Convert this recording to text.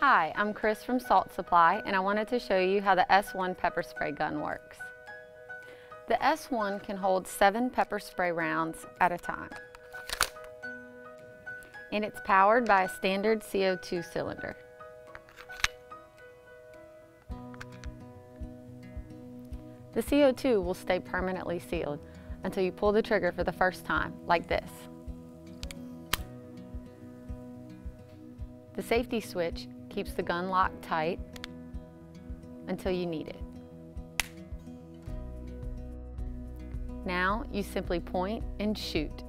Hi, I'm Chris from Salt Supply and I wanted to show you how the S1 pepper spray gun works. The S1 can hold seven pepper spray rounds at a time. And it's powered by a standard CO2 cylinder. The CO2 will stay permanently sealed until you pull the trigger for the first time, like this. The safety switch keeps the gun locked tight until you need it. Now you simply point and shoot.